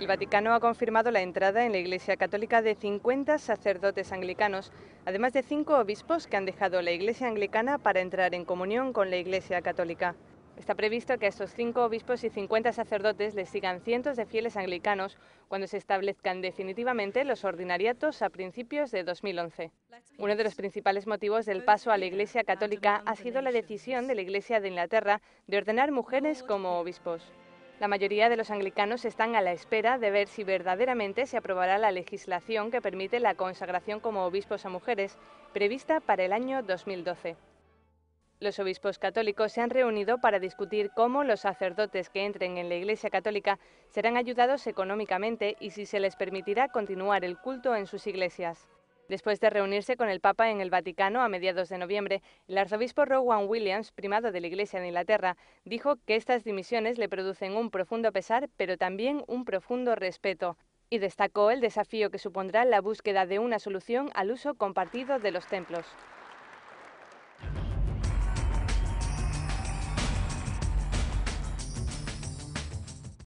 El Vaticano ha confirmado la entrada en la Iglesia Católica de 50 sacerdotes anglicanos, además de cinco obispos que han dejado la Iglesia anglicana para entrar en comunión con la Iglesia Católica. Está previsto que a estos cinco obispos y 50 sacerdotes les sigan cientos de fieles anglicanos cuando se establezcan definitivamente los ordinariatos a principios de 2011. Uno de los principales motivos del paso a la Iglesia Católica ha sido la decisión de la Iglesia de Inglaterra de ordenar mujeres como obispos. La mayoría de los anglicanos están a la espera de ver si verdaderamente se aprobará la legislación que permite la consagración como obispos a mujeres, prevista para el año 2012. Los obispos católicos se han reunido para discutir cómo los sacerdotes que entren en la Iglesia Católica serán ayudados económicamente y si se les permitirá continuar el culto en sus iglesias. Después de reunirse con el Papa en el Vaticano a mediados de noviembre, el arzobispo Rowan Williams, primado de la Iglesia de Inglaterra, dijo que estas dimisiones le producen un profundo pesar, pero también un profundo respeto, y destacó el desafío que supondrá la búsqueda de una solución al uso compartido de los templos.